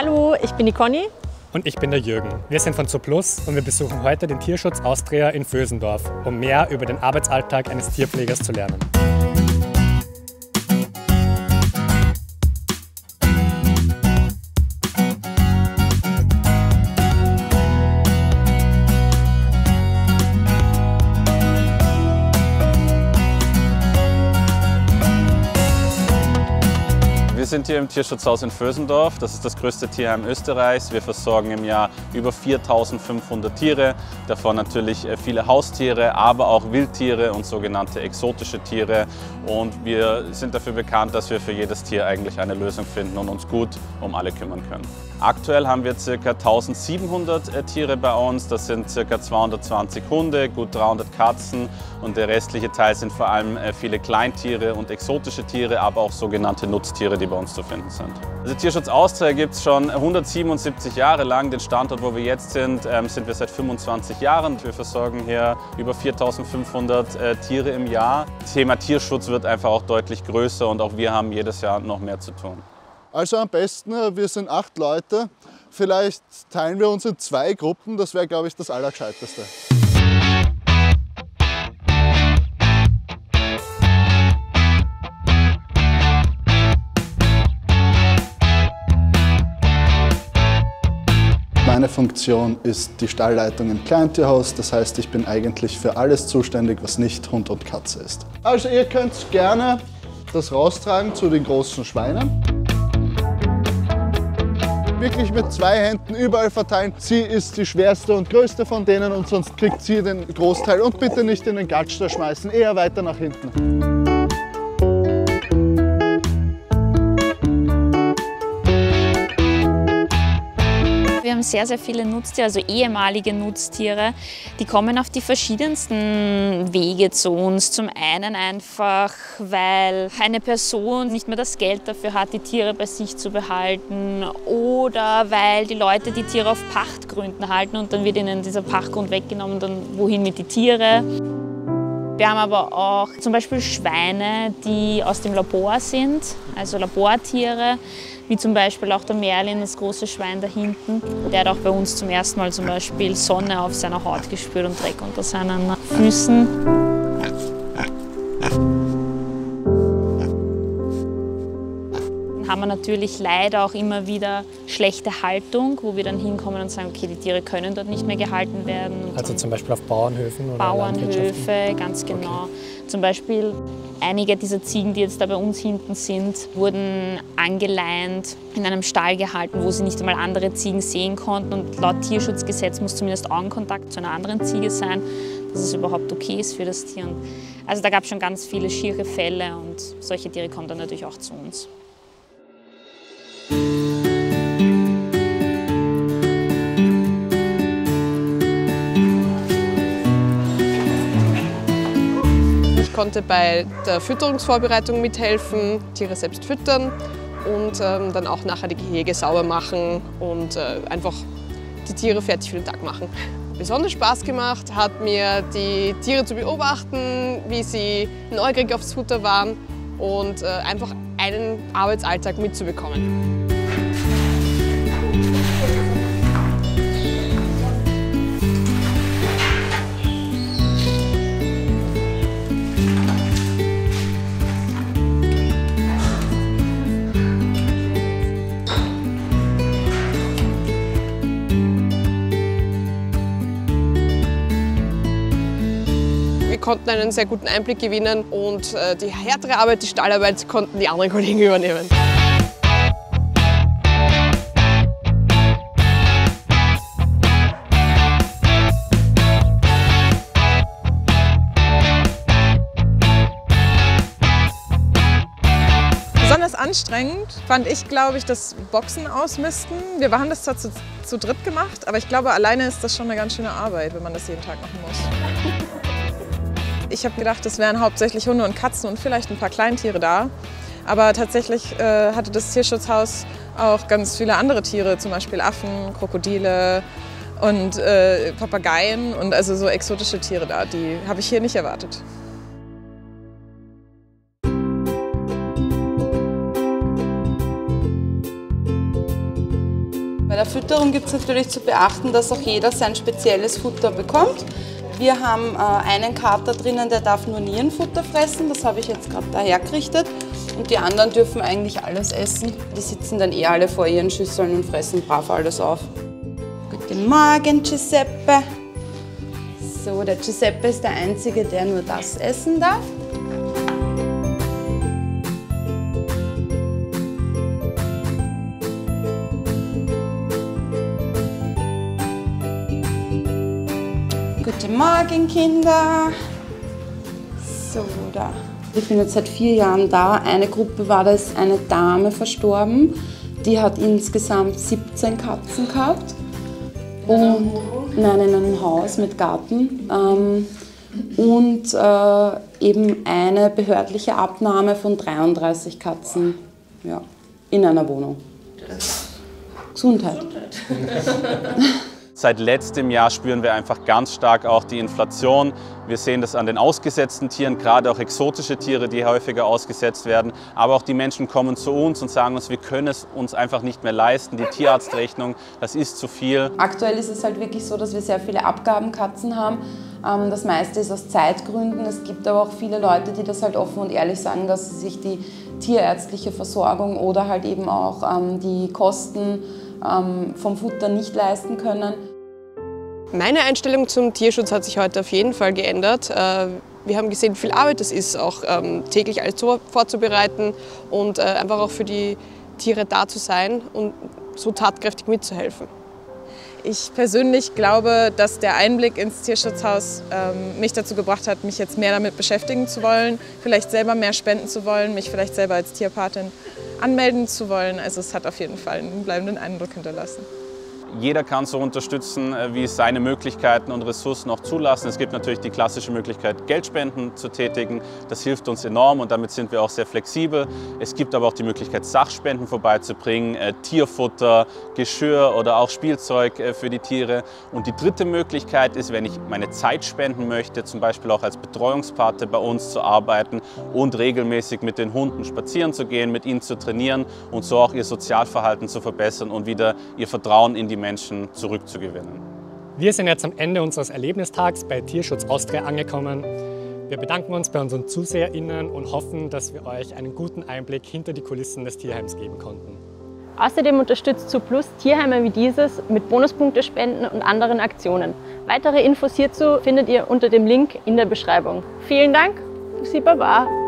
Hallo, ich bin die Conny. Und ich bin der Jürgen. Wir sind von Zooplus und wir besuchen heute den Tierschutz Austria in Vösendorf, um mehr über den Arbeitsalltag eines Tierpflegers zu lernen. Sind hier im Tierschutzhaus in Vösendorf. Das ist das größte Tierheim Österreichs. Wir versorgen im Jahr über 4500 Tiere, davon natürlich äh, viele Haustiere, aber auch Wildtiere und sogenannte exotische Tiere. Und wir sind dafür bekannt, dass wir für jedes Tier eigentlich eine Lösung finden und uns gut um alle kümmern können. Aktuell haben wir ca. 1700 äh, Tiere bei uns. Das sind ca. 220 Hunde, gut 300 Katzen und der restliche Teil sind vor allem äh, viele Kleintiere und exotische Tiere, aber auch sogenannte Nutztiere, die bei uns zu finden sind. Also Tierschutz Austria gibt es schon 177 Jahre lang. Den Standort, wo wir jetzt sind, ähm, sind wir seit 25 Jahren. Wir versorgen hier über 4500 äh, Tiere im Jahr. Das Thema Tierschutz wird einfach auch deutlich größer und auch wir haben jedes Jahr noch mehr zu tun. Also am besten, äh, wir sind acht Leute. Vielleicht teilen wir uns in zwei Gruppen. Das wäre, glaube ich, das Allergescheiteste. Meine Funktion ist die Stallleitung im Kleintierhaus. Das heißt, ich bin eigentlich für alles zuständig, was nicht Hund und Katze ist. Also ihr könnt gerne das raustragen zu den großen Schweinen. Wirklich mit zwei Händen überall verteilen. Sie ist die schwerste und größte von denen und sonst kriegt sie den Großteil. Und bitte nicht in den Gatsch schmeißen, eher weiter nach hinten. Sehr, sehr viele Nutztiere, also ehemalige Nutztiere. Die kommen auf die verschiedensten Wege zu uns. Zum einen einfach, weil eine Person nicht mehr das Geld dafür hat, die Tiere bei sich zu behalten oder weil die Leute die Tiere auf Pachtgründen halten und dann wird ihnen dieser Pachtgrund weggenommen, dann wohin mit die Tiere. Wir haben aber auch zum Beispiel Schweine, die aus dem Labor sind, also Labortiere wie zum Beispiel auch der Merlin, das große Schwein da hinten. Der hat auch bei uns zum ersten Mal zum Beispiel Sonne auf seiner Haut gespürt und Dreck unter seinen Füßen. Haben wir natürlich leider auch immer wieder schlechte Haltung, wo wir dann hinkommen und sagen, okay, die Tiere können dort nicht mehr gehalten werden. also zum Beispiel auf Bauernhöfen? Oder Bauernhöfe, ganz genau. Okay. Zum Beispiel einige dieser Ziegen, die jetzt da bei uns hinten sind, wurden angeleint, in einem Stall gehalten, wo sie nicht einmal andere Ziegen sehen konnten. Und laut Tierschutzgesetz muss zumindest Augenkontakt zu einer anderen Ziege sein, dass es überhaupt okay ist für das Tier. also da gab es schon ganz viele schiere Fälle und solche Tiere kommen dann natürlich auch zu uns. Konnte bei der Fütterungsvorbereitung mithelfen, Tiere selbst füttern und ähm, dann auch nachher die Gehege sauber machen und äh, einfach die Tiere fertig für den Tag machen. Besonders Spaß gemacht hat mir die Tiere zu beobachten, wie sie neugierig aufs Futter waren und äh, einfach einen Arbeitsalltag mitzubekommen. Konnten einen sehr guten Einblick gewinnen und äh, die härtere Arbeit, die Stallarbeit, konnten die anderen Kollegen übernehmen. Besonders anstrengend fand ich, glaube ich, das Boxen ausmisten. Wir haben das zwar zu, zu dritt gemacht, aber ich glaube, alleine ist das schon eine ganz schöne Arbeit, wenn man das jeden Tag machen muss. Ich habe gedacht, es wären hauptsächlich Hunde und Katzen und vielleicht ein paar Kleintiere da. Aber tatsächlich äh, hatte das Tierschutzhaus auch ganz viele andere Tiere, zum Beispiel Affen, Krokodile und äh, Papageien und also so exotische Tiere da. Die habe ich hier nicht erwartet. Bei der Fütterung gibt es natürlich zu beachten, dass auch jeder sein spezielles Futter bekommt. Wir haben äh, einen Kater drinnen, der darf nur Nierenfutter fressen, das habe ich jetzt gerade daher gerichtet. Und die anderen dürfen eigentlich alles essen. Die sitzen dann eh alle vor ihren Schüsseln und fressen brav alles auf. Guten Morgen, Giuseppe. So, der Giuseppe ist der Einzige, der nur das essen darf. Guten Morgen, Kinder. So, da. Ich bin jetzt seit vier Jahren da. Eine Gruppe war das eine Dame verstorben. Die hat insgesamt 17 Katzen gehabt. Und, nein, in einem Haus mit Garten. Ähm, und äh, eben eine behördliche Abnahme von 33 Katzen ja, in einer Wohnung. Gesundheit. Seit letztem Jahr spüren wir einfach ganz stark auch die Inflation. Wir sehen das an den ausgesetzten Tieren, gerade auch exotische Tiere, die häufiger ausgesetzt werden. Aber auch die Menschen kommen zu uns und sagen uns, wir können es uns einfach nicht mehr leisten. Die Tierarztrechnung, das ist zu viel. Aktuell ist es halt wirklich so, dass wir sehr viele Abgabenkatzen haben. Ähm, das meiste ist aus Zeitgründen. Es gibt aber auch viele Leute, die das halt offen und ehrlich sagen, dass sie sich die tierärztliche Versorgung oder halt eben auch ähm, die Kosten ähm, vom Futter nicht leisten können. Meine Einstellung zum Tierschutz hat sich heute auf jeden Fall geändert. Äh, wir haben gesehen, wie viel Arbeit es ist, auch ähm, täglich alles vorzubereiten und äh, einfach auch für die Tiere da zu sein und so tatkräftig mitzuhelfen. Ich persönlich glaube, dass der Einblick ins Tierschutzhaus ähm, mich dazu gebracht hat, mich jetzt mehr damit beschäftigen zu wollen, vielleicht selber mehr spenden zu wollen, mich vielleicht selber als Tierpatin anmelden zu wollen. Also es hat auf jeden Fall einen bleibenden Eindruck hinterlassen. Jeder kann so unterstützen, äh, wie es seine Möglichkeiten und Ressourcen auch zulassen. Es gibt natürlich die klassische Möglichkeit, Geldspenden zu tätigen. Das hilft uns enorm und damit sind wir auch sehr flexibel. Es gibt aber auch die Möglichkeit, Sachspenden vorbeizubringen, äh, Tierfutter, Geschirr oder auch Spielzeug äh, für die Tiere. Und die dritte Möglichkeit ist, wenn ich meine Zeit spenden möchte, zum Beispiel auch als Betreuungspate bei uns zu arbeiten und regelmäßig mit den Hunden spazieren zu gehen, mit ihnen zu trainieren und so auch ihr Sozialverhalten zu verbessern und wieder ihr Vertrauen in die Menschen zurückzugewinnen. Wir sind jetzt am Ende unseres Erlebnistags bei Tierschutz Austria angekommen. Wir bedanken uns bei unseren ZuseherInnen und hoffen, dass wir euch einen guten Einblick hinter die Kulissen des Tierheims geben konnten. Außerdem unterstützt ZuPlus Tierheime wie dieses mit Bonuspunktespenden und anderen Aktionen. Weitere Infos hierzu findet ihr unter dem Link in der Beschreibung. Vielen Dank, Bussi Baba!